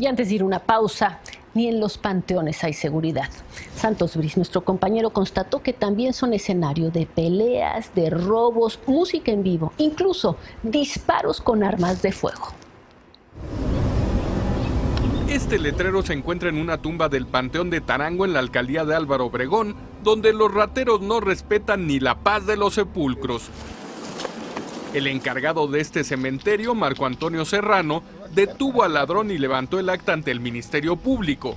Y antes de ir una pausa, ni en los panteones hay seguridad. Santos Bris, nuestro compañero, constató que también son escenario de peleas, de robos, música en vivo, incluso disparos con armas de fuego. Este letrero se encuentra en una tumba del Panteón de Tarango en la alcaldía de Álvaro Obregón, donde los rateros no respetan ni la paz de los sepulcros. El encargado de este cementerio, Marco Antonio Serrano, detuvo al ladrón y levantó el acta ante el Ministerio Público.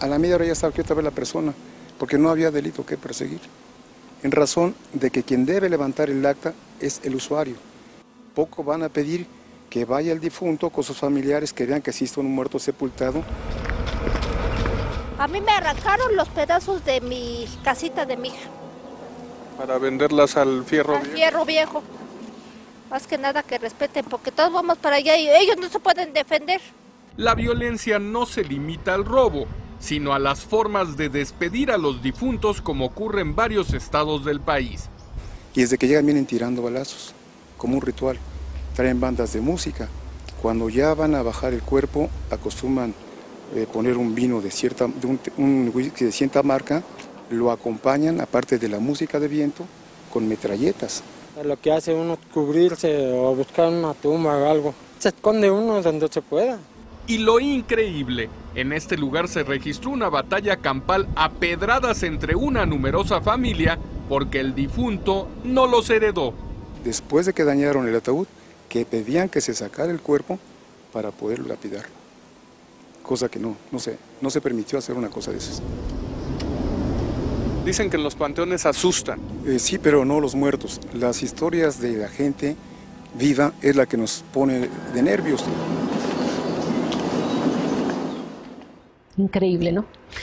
A la media hora ya estaba quieta la persona, porque no había delito que perseguir, en razón de que quien debe levantar el acta es el usuario. Poco van a pedir que vaya el difunto con sus familiares que vean que existe un muerto sepultado. A mí me arrancaron los pedazos de mi casita de mi hija. Para venderlas al fierro al fierro viejo. Más que nada que respeten, porque todos vamos para allá y ellos no se pueden defender. La violencia no se limita al robo, sino a las formas de despedir a los difuntos como ocurre en varios estados del país. Y desde que llegan vienen tirando balazos, como un ritual. Traen bandas de música. Cuando ya van a bajar el cuerpo, acostumbran eh, poner un vino de cierta, de un, un whisky de cierta marca, lo acompañan, aparte de la música de viento, con metralletas. Lo que hace uno es cubrirse o buscar una tumba o algo. Se esconde uno donde se pueda. Y lo increíble, en este lugar se registró una batalla campal a pedradas entre una numerosa familia porque el difunto no los heredó. Después de que dañaron el ataúd, que pedían que se sacara el cuerpo para poder lapidar. Cosa que no, no se, no se permitió hacer una cosa de esas. Dicen que en los panteones asustan. Eh, sí, pero no los muertos. Las historias de la gente viva es la que nos pone de nervios. Increíble, ¿no?